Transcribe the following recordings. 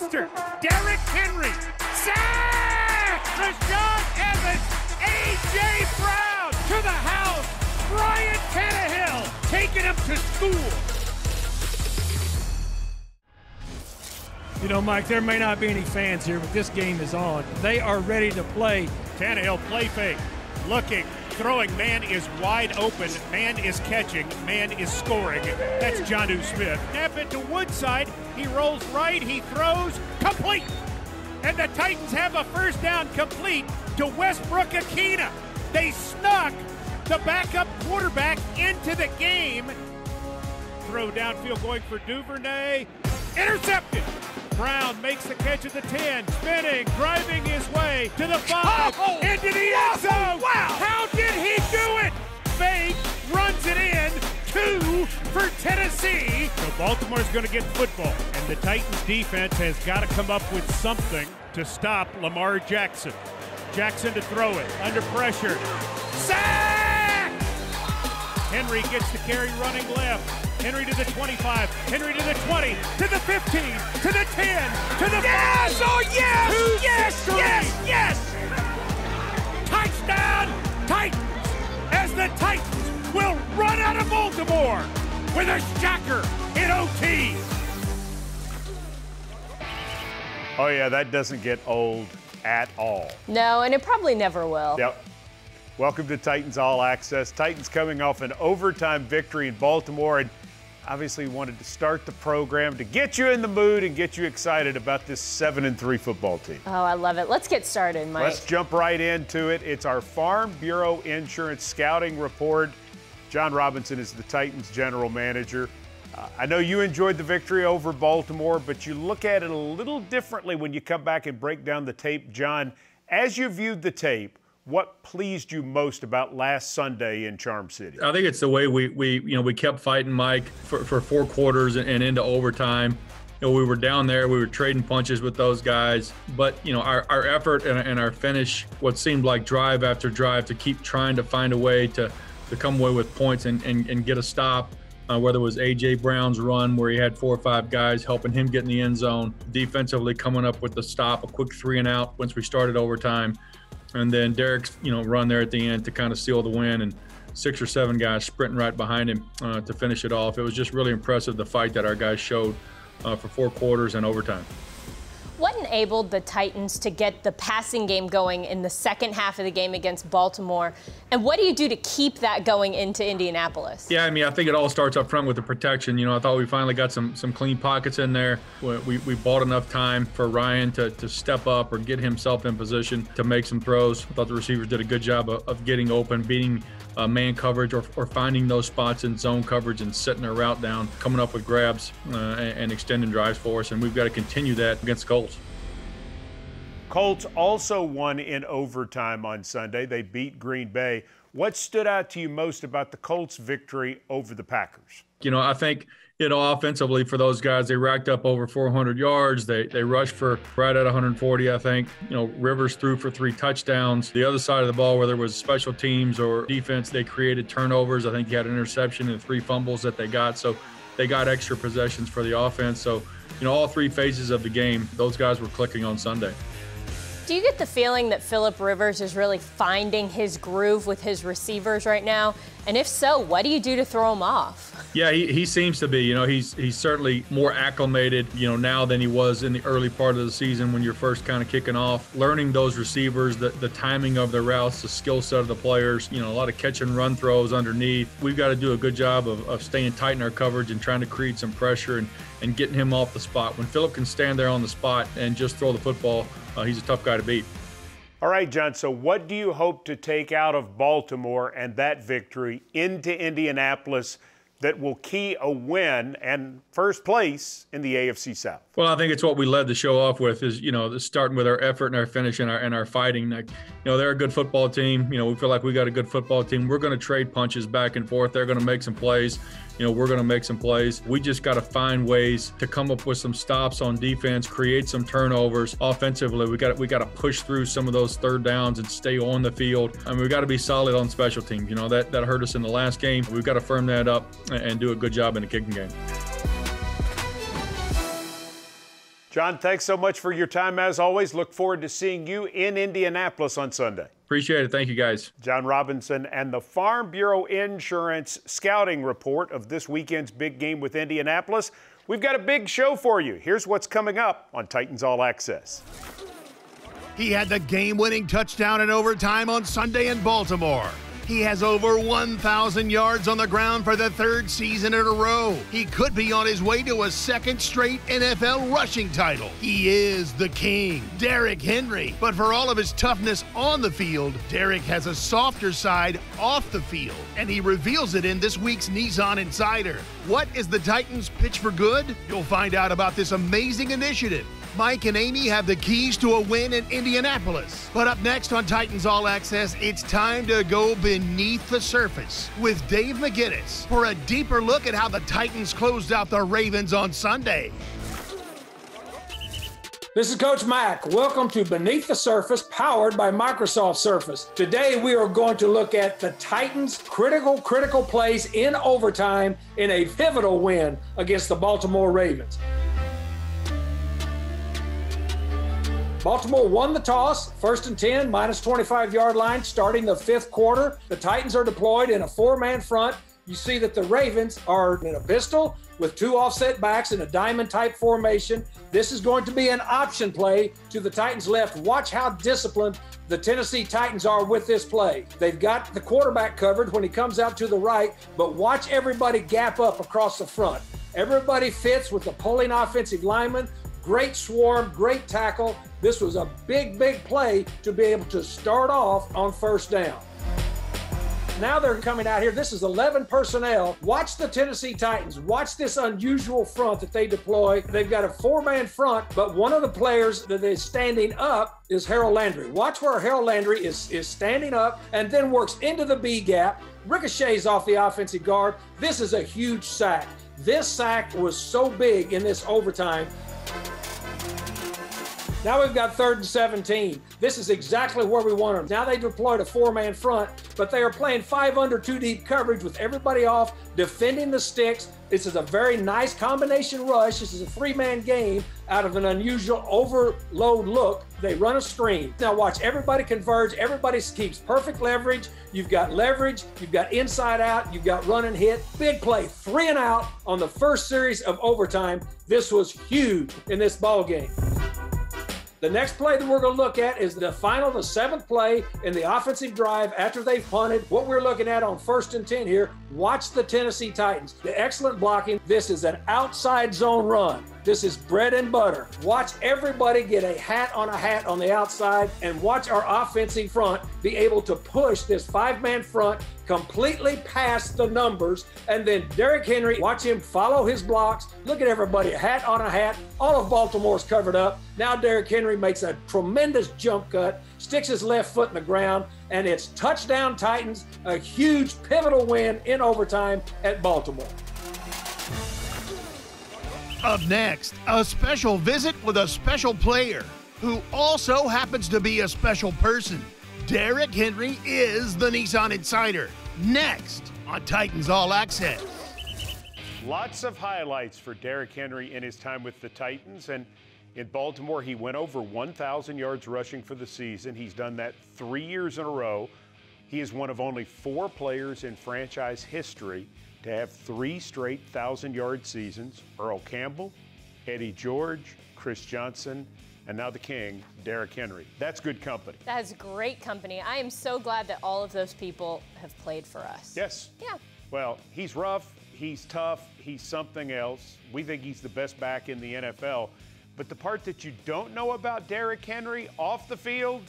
monster. Derrick Henry. Sack! Rashaan Evans. A.J. Brown to the house. Ryan Tannehill taking him to school. You know, Mike, there may not be any fans here, but this game is on. They are ready to play. Tannehill play fake. Looking, throwing. Man is wide open. Man is catching. Man is scoring. That's Jonnu Smith. Snap it to Woodside. He rolls right. He throws. Complete. And the Titans have a first down complete to Westbrook-Ikhine. They snuck the backup quarterback into the game. Throw downfield going for Duvernay. Intercepted. Brown makes the catch at the 10, spinning, driving his way to the 5, Oh! into the end zone. Wow! How did he do it? Fake, runs it in, two for Tennessee. So Baltimore's going to get football, and the Titans defense has got to come up with something to stop Lamar Jackson. Jackson to throw it, under pressure. Sack! Henry gets the carry running left. Henry to the 25, Henry to the 20, to the 15, to the 10, to the Yes! 5. Oh, yes! Two Yes! victory. Yes! Yes! Touchdown Titans as the Titans will run out of Baltimore with a shocker in OT. Oh, yeah, that doesn't get old at all. No, and it probably never will. Yep. Welcome to Titans All Access. Titans coming off an overtime victory in Baltimore and obviously wanted to start the program to get you in the mood and get you excited about this 7 and 3 football team. Oh, I love it. Let's get started, Mike. Let's jump right into it. It's our Farm Bureau Insurance Scouting Report. John Robinson is the Titans general manager. Uh, I know you enjoyed the victory over Baltimore, but you look at it a little differently when you come back and break down the tape. John, as you viewed the tape, what pleased you most about last Sunday in Charm City? I think it's the way we we you know we kept fighting Mike for, for four quarters and, into overtime. You know, we were down there, we were trading punches with those guys, but you know our, our effort and, and our finish, what seemed like drive after drive to keep trying to find a way to to come away with points and, and, and get a stop. Uh, whether it was AJ Brown's run where he had four or five guys helping him get in the end zone, defensively coming up with the stop, a quick three and out once we started overtime and then Derrick's you know run there at the end to kind of seal the win and six or seven guys sprinting right behind him uh, to finish it off. It was just really impressive the fight that our guys showed uh, for four quarters and overtime. What enabled the Titans to get the passing game going in the second half of the game against Baltimore? And what do you do to keep that going into Indianapolis? Yeah, I mean, I think it all starts up front with the protection. You know, I thought we finally got some some clean pockets in there. We, we, bought enough time for Ryan to, to step up or get himself in position to make some throws. I thought the receivers did a good job of, of getting open, beating uh, man coverage or, or finding those spots in zone coverage and setting their route down, coming up with grabs uh, and, and extending drives for us. And we've got to continue that against Colts. Colts also won in overtime on Sunday. They beat Green Bay. What stood out to you most about the Colts' victory over the Packers? You know, I think you know offensively for those guys, they racked up over 400 yards. They they rushed for right at 140, I think. You know, Rivers threw for three touchdowns. The other side of the ball, whether it was special teams or defense, they created turnovers. I think he had an interception and three fumbles that they got. So they got extra possessions for the offense. So you know, all three phases of the game, those guys were clicking on Sunday. Do you get the feeling that Philip Rivers is really finding his groove with his receivers right now? And if so, what do you do to throw him off? Yeah, he, he seems to be. You know, he's he's certainly more acclimated, you know, now than he was in the early part of the season when you're first kind of kicking off. Learning those receivers, the, the timing of their routes, the skill set of the players, you know, a lot of catch and run throws underneath. We've got to do a good job of, of staying tight in our coverage and trying to create some pressure and, and getting him off the spot. When Philip can stand there on the spot and just throw the football, uh, he's a tough guy to beat. All right, John. So, what do you hope to take out of Baltimore and that victory into Indianapolis that will key a win and first place in the AFC South? Well, I think it's what we led the show off with is, you know, starting with our effort and our finish and our and our fighting. Like, you know, they're a good football team. You know, we feel like we got a good football team. We're going to trade punches back and forth. They're going to make some plays. You know, we're going to make some plays. We just got to find ways to come up with some stops on defense, create some turnovers offensively. We got we got to push through some of those third downs and stay on the field. I mean, we got to be solid on special teams. You know, that that hurt us in the last game. We've got to firm that up and do a good job in the kicking game. John, thanks so much for your time as always. Look forward to seeing you in Indianapolis on Sunday. Appreciate it. Thank you, guys. John Robinson and the Farm Bureau Insurance scouting report of this weekend's big game with Indianapolis. We've got a big show for you. Here's what's coming up on Titans All Access. He had the game winning touchdown in overtime on Sunday in Baltimore. He has over 1,000 yards on the ground for the third season in a row. He could be on his way to a second straight NFL rushing title. He is the king, Derrick Henry. But for all of his toughness on the field, Derrick has a softer side off the field, and he reveals it in this week's Nissan Insider. What is the Titans' pitch for good? You'll find out about this amazing initiative Mike and Amie have the keys to a win in Indianapolis. But up next on Titans All Access, it's time to go beneath the surface with Dave McGinnis for a deeper look at how the Titans closed out the Ravens on Sunday. This is Coach Mack. Welcome to Beneath the Surface, powered by Microsoft Surface. Today, we are going to look at the Titans' critical, critical plays in overtime in a pivotal win against the Baltimore Ravens. Baltimore won the toss, first and 10, minus 25 yard line, starting the fifth quarter. The Titans are deployed in a four man front. You see that the Ravens are in a pistol with two offset backs in a diamond type formation. This is going to be an option play to the Titans left. Watch how disciplined the Tennessee Titans are with this play. They've got the quarterback covered when he comes out to the right, but watch everybody gap up across the front. Everybody fits with the pulling offensive lineman. Great swarm, great tackle. This was a big, big play to be able to start off on first down. Now they're coming out here. This is 11 personnel. Watch the Tennessee Titans. Watch this unusual front that they deploy. They've got a four man front, but one of the players that is standing up is Harold Landry. Watch where Harold Landry is, is standing up and then works into the B gap, ricochets off the offensive guard. This is a huge sack. This sack was so big in this overtime now we've got third and 17. This is exactly where we want them. Now they deployed a four man front, but they are playing five under two deep coverage with everybody off, defending the sticks. This is a very nice combination rush. This is a three man game out of an unusual overload look. They run a screen. Now watch everybody converge. Everybody keeps perfect leverage. You've got leverage. You've got inside out. You've got run and hit. Big play, three and out on the first series of overtime. This was huge in this ball game. The next play that we're going to look at is the final, the seventh play in the offensive drive after they've punted. What we're looking at on first and 10 here, watch the Tennessee Titans. The excellent blocking. This is an outside zone run. This is bread and butter. Watch everybody get a hat on a hat on the outside and watch our offensive front be able to push this five man front completely past the numbers. And then Derrick Henry, watch him follow his blocks. Look at everybody, hat on a hat. All of Baltimore's covered up. Now Derrick Henry makes a tremendous jump cut, sticks his left foot in the ground, and it's touchdown Titans, a huge pivotal win in overtime at Baltimore. Up next, a special visit with a special player who also happens to be a special person. Derrick Henry is the Nissan Insider. Next on Titans All Access. Lots of highlights for Derrick Henry in his time with the Titans. And in Baltimore, he went over 1,000 yards rushing for the season. He's done that three years in a row. He is one of only four players in franchise history to have three straight 1,000 yard seasons Earl Campbell, Eddie George, Chris Johnson, and now the king, Derrick Henry. That's good company. That is great company. I am so glad that all of those people have played for us. Yes. Yeah. Well, he's rough, he's tough, he's something else. We think he's the best back in the NFL. But the part that you don't know about Derrick Henry off the field,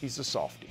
he's a softie.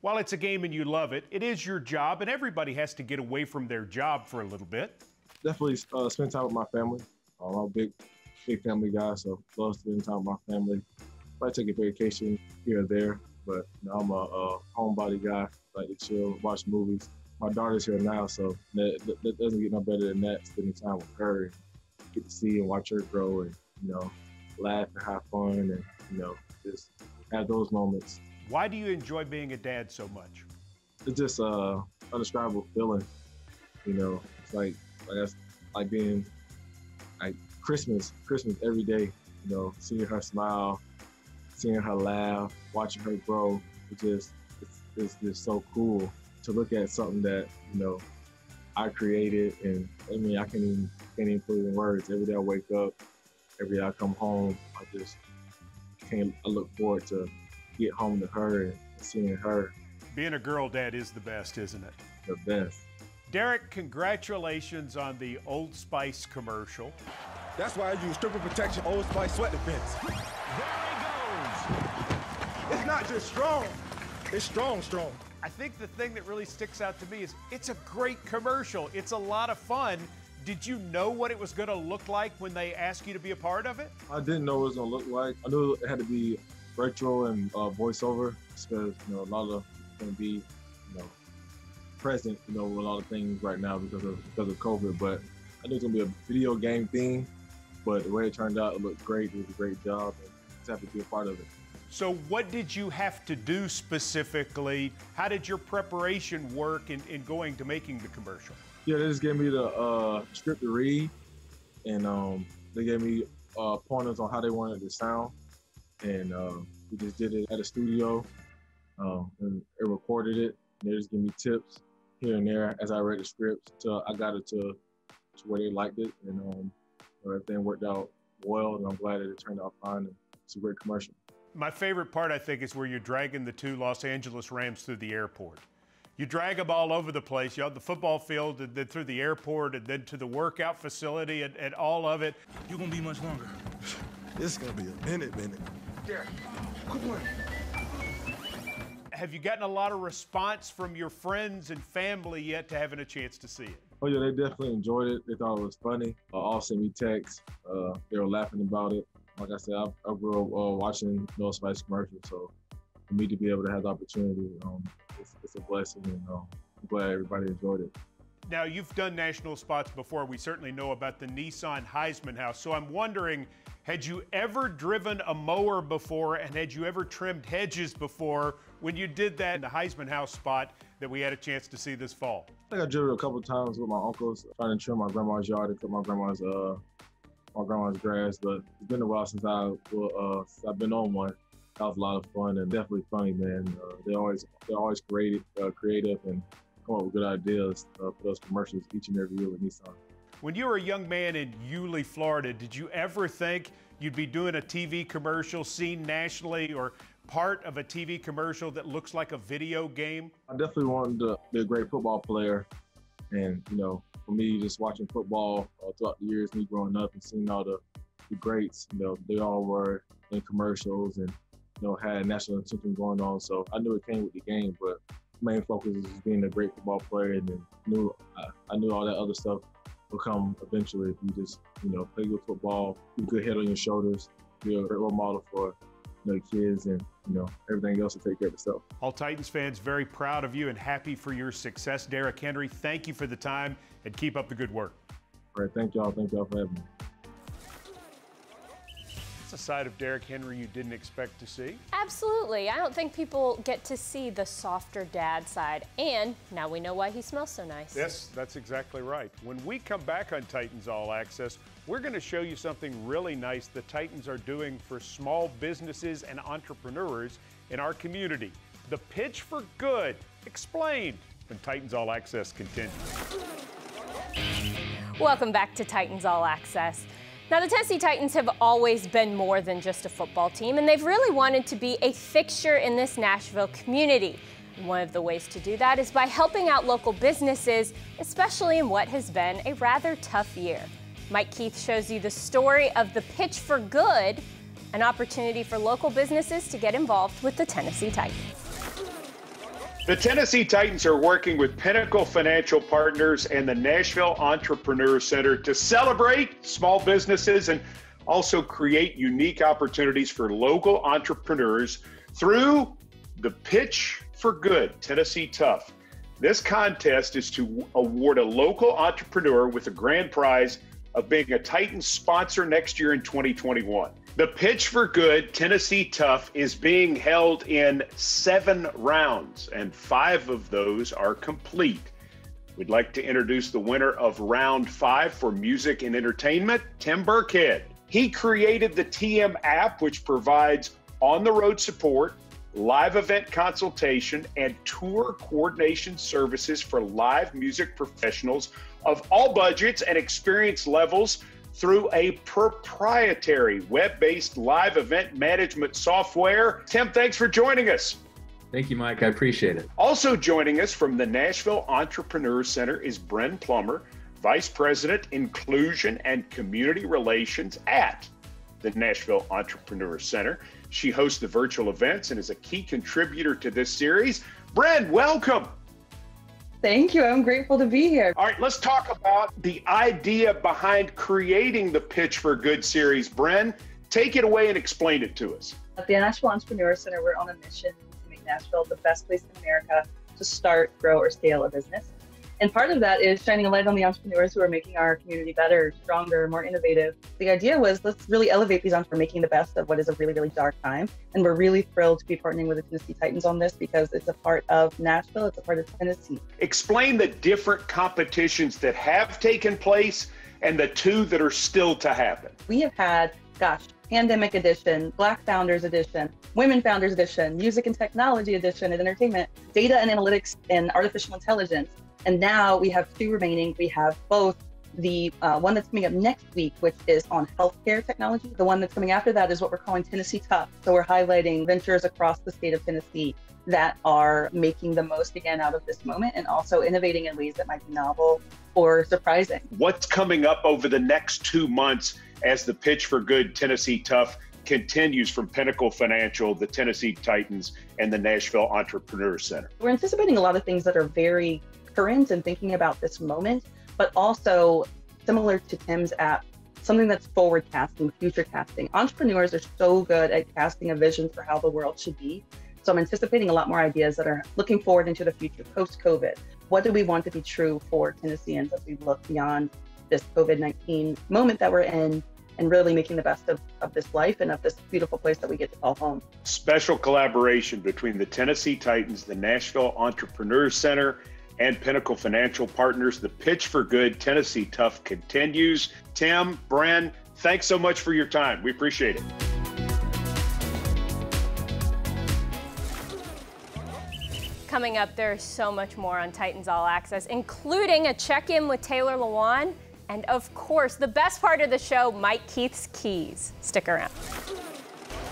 While it's a game and you love it, it is your job, and everybody has to get away from their job for a little bit. Definitely uh, spend time with my family. Uh, I'm a big, big family guy, so love spending time with my family. Might take a vacation here or there, but you know, I'm a, a homebody guy. Like to chill, watch movies. My daughter's here now, so that, that, that doesn't get no better than that. Spending time with her, and get to see and watch her grow, and you know, laugh and have fun, and you know, just have those moments. Why do you enjoy being a dad so much? It's just uh, a indescribable feeling. You know, it's like like like being like Christmas, Christmas every day. You know, seeing her smile, seeing her laugh, watching her grow. It just it's, it's just so cool to look at something that you know I created, and I mean I can't even can't even put it in words. Every day I wake up, every day I come home, I just can't. I look forward to get home to her and seeing her. Being a girl dad is the best, isn't it? The best. Derrick, congratulations on the Old Spice commercial. That's why I use triple protection Old Spice sweat defense. There he goes. It's not just strong, it's strong, strong. I think the thing that really sticks out to me is it's a great commercial. It's a lot of fun. Did you know what it was going to look like when they asked you to be a part of it? I didn't know what it was going to look like. I knew it had to be retro and uh, voiceover because you know a lot of going to be you know present you know with a lot of things right now because of because of COVID. But I knew it's going to be a video game theme. But the way it turned out, it looked great. It was a great job, and just happy to be a part of it. So, what did you have to do specifically? How did your preparation work in, in going to making the commercial? Yeah, they just gave me the uh, script to read, and um, they gave me uh, pointers on how they wanted it to sound, and uh, we just did it at a studio, um, and it recorded it. And they just gave me tips here and there as I read the script till I got it to, to where they liked it, and um, everything worked out well. And I'm glad that it turned out fine. And it's a great commercial. My favorite part, I think, is where you're dragging the two Los Angeles Rams through the airport. You drag them all over the place. You know, the football field, and then through the airport, and then to the workout facility, and, and all of it. You're gonna be much longer. This is gonna be a minute, minute. Quit playing. Have you gotten a lot of response from your friends and family yet to having a chance to see it? Oh yeah, they definitely enjoyed it. They thought it was funny. Uh, all sent me texts. Uh, they were laughing about it. Like I said, I, I grew up uh, watching Old Spice commercials, so for me to be able to have the opportunity, um, it's, it's, a blessing, and um, I'm glad everybody enjoyed it. Now, you've done national spots before. We certainly know about the Nissan Heisman House. So I'm wondering, had you ever driven a mower before and had you ever trimmed hedges before when you did that in the Heisman House spot that we had a chance to see this fall? I think I drove it a couple times with my uncles, trying to trim my grandma's yard and cut my grandma's uh, my grandma's grass, but it's been a while since I well, uh, I've been on one. That was a lot of fun and definitely funny, man. Uh, they always they're always creative, uh, creative and come up with good ideas uh, for those commercials each and every year with Nissan. When you were a young man in Yulee, Florida, did you ever think you'd be doing a TV commercial seen nationally or part of a TV commercial that looks like a video game? I definitely wanted to be a great football player. And, you know, for me, just watching football uh, throughout the years, me growing up and seeing all the, the greats, you know, they all were in commercials and, you know, had national attention going on. So I knew it came with the game, but main focus is being a great football player and then knew I, I knew all that other stuff will come eventually if you just, you know, play good football, keep a good head on your shoulders, be a great role model for you know, kids and you know everything else to take care of itself. All Titans fans very proud of you and happy for your success, Derrick Henry. Thank you for the time and keep up the good work. All right, thank y'all. Thank y'all for having me. It's a side of Derrick Henry you didn't expect to see. Absolutely. I don't think people get to see the softer dad side. And now we know why he smells so nice. Yes, that's exactly right. When we come back on Titans All Access, we're going to show you something really nice the Titans are doing for small businesses and entrepreneurs in our community. The pitch for good. Explained when Titans All Access continues. Welcome back to Titans All Access. Now, the Tennessee Titans have always been more than just a football team, and they've really wanted to be a fixture in this Nashville community. One of the ways to do that is by helping out local businesses, especially in what has been a rather tough year. Mike Keith shows you the story of the Pitch for Good, an opportunity for local businesses to get involved with the Tennessee Titans. The Tennessee Titans are working with Pinnacle Financial Partners and the Nashville Entrepreneur Center to celebrate small businesses and also create unique opportunities for local entrepreneurs through the Pitch for Good Tennessee Tough. This contest is to award a local entrepreneur with a grand prize of being a Titan sponsor next year in 2021. The Pitch for Good Tennessee Tough is being held in seven rounds, and five of those are complete. We'd like to introduce the winner of round five for music and entertainment, Tim Burkhead. He created the TM app, which provides on the road support, live event consultation, and tour coordination services for live music professionals of all budgets and experience levels through a proprietary web based live event management software. Tim, thanks for joining us. Thank you, Mike. I appreciate it. Also joining us from the Nashville Entrepreneur Center is Bren Plummer, Vice President, Inclusion and Community Relations at the Nashville Entrepreneur Center. She hosts the virtual events and is a key contributor to this series. Bren, welcome. Thank you. I'm grateful to be here. All right, let's talk about the idea behind creating the Pitch for Good series. Bren, take it away and explain it to us. At the Nashville Entrepreneur Center, we're on a mission to make Nashville the best place in America to start, grow, or scale a business. And part of that is shining a light on the entrepreneurs who are making our community better, stronger, more innovative. The idea was let's really elevate these entrepreneurs, making the best of what is a really, really dark time. And we're really thrilled to be partnering with the Tennessee Titans on this because it's a part of Nashville, it's a part of Tennessee. Explain the different competitions that have taken place and the two that are still to happen. We have had, gosh, Pandemic Edition, Black Founders Edition, Women Founders Edition, Music and Technology Edition, and Entertainment, Data and Analytics and Artificial Intelligence. And now we have two remaining. We have both the uh, one that's coming up next week, which is on healthcare technology. The one that's coming after that is what we're calling Tennessee Tough. So we're highlighting ventures across the state of Tennessee that are making the most again out of this moment and also innovating in ways that might be novel or surprising. What's coming up over the next two months as the pitch for good Tennessee Tough continues from Pinnacle Financial, the Tennessee Titans, and the Nashville Entrepreneur Center? We're anticipating a lot of things that are very current and thinking about this moment, but also similar to Tim's app, something that's forward casting, future casting. Entrepreneurs are so good at casting a vision for how the world should be. So I'm anticipating a lot more ideas that are looking forward into the future post COVID. What do we want to be true for Tennesseans as we look beyond this COVID 19 moment that we're in and really making the best of, of this life and of this beautiful place that we get to call home? Special collaboration between the Tennessee Titans, the Nashville Entrepreneurs Center, and Pinnacle Financial Partners. The Pitch for Good Tennessee Tough continues. Tim, Bren, thanks so much for your time. We appreciate it. Coming up, there's so much more on Titans All Access, including a check in with Taylor Lewan. And of course, the best part of the show, Mike Keith's keys. Stick around.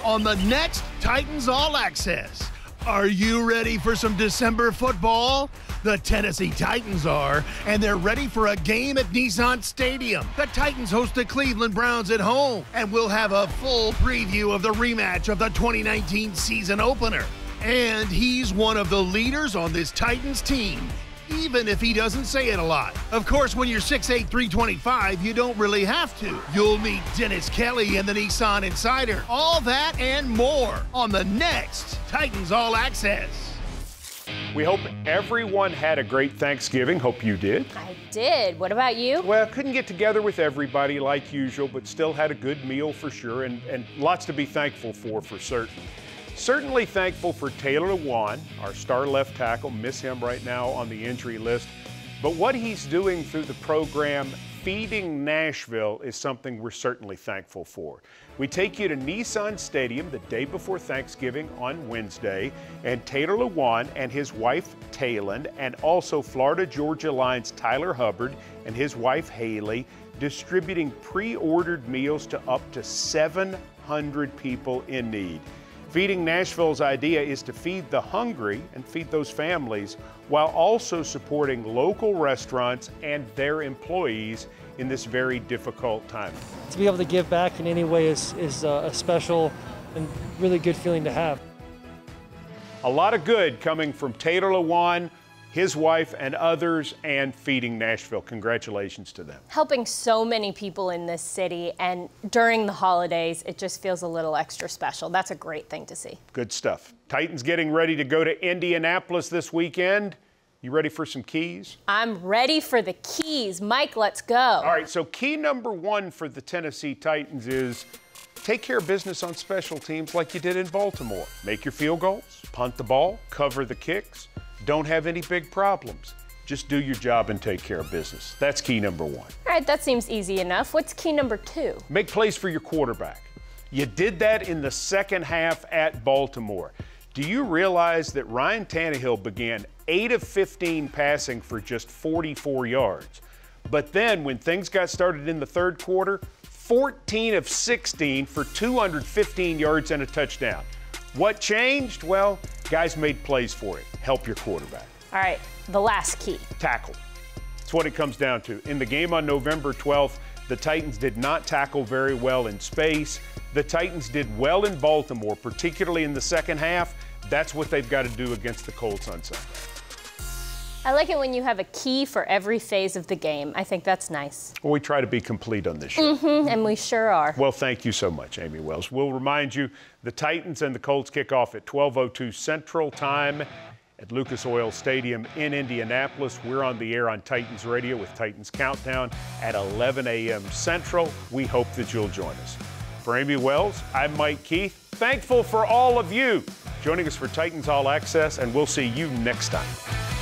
On the next Titans All Access, are you ready for some December football? The Tennessee Titans are, and they're ready for a game at Nissan Stadium. The Titans host the Cleveland Browns at home, and we'll have a full preview of the rematch of the 2019 season opener. And he's one of the leaders on this Titans team, even if he doesn't say it a lot. Of course, when you're 6'8, 325, you don't really have to. You'll meet Dennis Kelly and the Nissan Insider. All that and more on the next Titans All Access. We hope everyone had a great Thanksgiving. Hope you did. I did. What about you? Well, couldn't get together with everybody like usual, but still had a good meal for sure, and, and lots to be thankful for, for certain. Certainly thankful for Taylor Lewan, our star left tackle. Miss him right now on the injury list. But what he's doing through the program, Feeding Nashville, is something we're certainly thankful for. We take you to Nissan Stadium the day before Thanksgiving on Wednesday, and Taylor Lewan and his wife Tayland, and also Florida Georgia Line's Tyler Hubbard and his wife Hayley, distributing pre ordered meals to up to 700 people in need. Feeding Nashville's idea is to feed the hungry and feed those families while also supporting local restaurants and their employees in this very difficult time. To be able to give back in any way is, is uh, a special and really good feeling to have. A lot of good coming from Taylor Lewan, his wife, and others, and feeding Nashville. Congratulations to them. Helping so many people in this city, and during the holidays, it just feels a little extra special. That's a great thing to see. Good stuff. Titans getting ready to go to Indianapolis this weekend. You ready for some keys? I'm ready for the keys. Mike, let's go. All right, so key number one for the Tennessee Titans is take care of business on special teams like you did in Baltimore. Make your field goals, punt the ball, cover the kicks, don't have any big problems. Just do your job and take care of business. That's key number one. All right, that seems easy enough. What's key number two? Make plays for your quarterback. You did that in the second half at Baltimore. Do you realize that Ryan Tannehill began 8 of 15 passing for just 44 yards? But then when things got started in the third quarter, 14 of 16 for 215 yards and a touchdown. What changed? Well, guys made plays for it. Help your quarterback. All right, the last key. Tackle. That's what it comes down to. In the game on November 12th, the Titans did not tackle very well in space. The Titans did well in Baltimore, particularly in the second half. That's what they've got to do against the Colts on Sunday. I like it when you have a key for every phase of the game. I think that's nice. Well, we try to be complete on this show. Mm-hmm, and we sure are. Well, thank you so much, Amie Wells. We'll remind you the Titans and the Colts kick off at 12:02 Central Time at Lucas Oil Stadium in Indianapolis. We're on the air on Titans Radio with Titans Countdown at 11 a.m. Central. We hope that you'll join us. For Amie Wells, I'm Mike Keith. Thankful for all of you joining us for Titans All Access, and we'll see you next time.